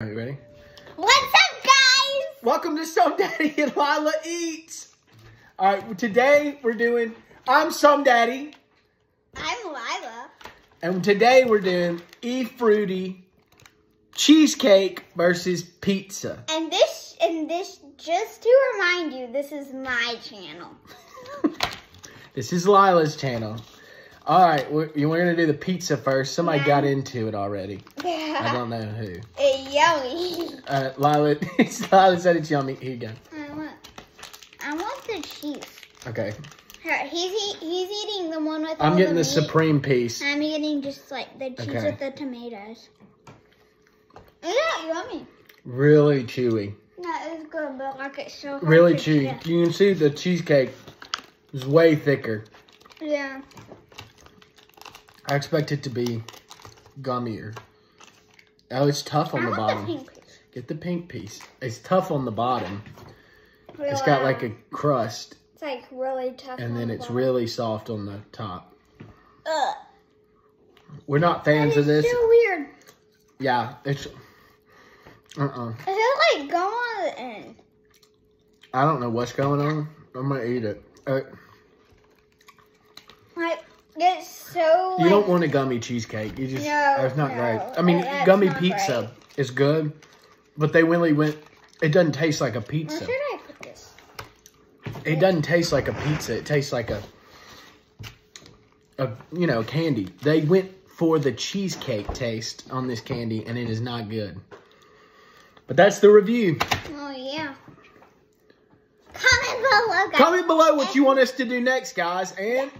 Are you ready? What's up, guys? Welcome to Sumdaddy and Lyla Eats. All right, today we're doing I'm Sumdaddy, I'm Lyla. and today we're doing E Fruity cheesecake versus pizza. And this, and this, just to remind you, this is my channel. This is Lyla's channel. All right, we're, we're gonna do the pizza first. Somebody Yeah. got into it already. Yeah. I don't know who. Yummy. Uh, Lyla, Lyla said it's yummy. Here you go. I want, I want the cheese. Okay, Here, he's eat, he's eating the one with I'm getting the the supreme piece. I'm getting just like the cheese Okay. with the tomatoes. It's yummy. Really chewy. That is good, but like it's so Really chewy. chew. You can see the cheesecake is way thicker. Yeah. I expect it to be gummier. Oh, it's tough on I the bottom. the. Get the pink piece. It's tough on the bottom. It's got like a crust, It's like really tough. and then the it's bottom. really soft on the top. Ugh. We're not fans of this. It's so weird. Yeah, it's. Uh-uh. Is it like go on the end? I don't know what's going on. I'm gonna eat it. Uh, it's so. you like, don't want a gummy cheesecake. You just. No, it's not no, great. I mean, gummy pizza is good, but they really went. It doesn't taste like a Where pizza. should I put this? It doesn't taste like a pizza. It tastes like a, a you know, candy. They went for the cheesecake taste on this candy, and it is not good. But that's the review. Oh yeah. Comment below, guys. Comment below what you want us to do next, guys, and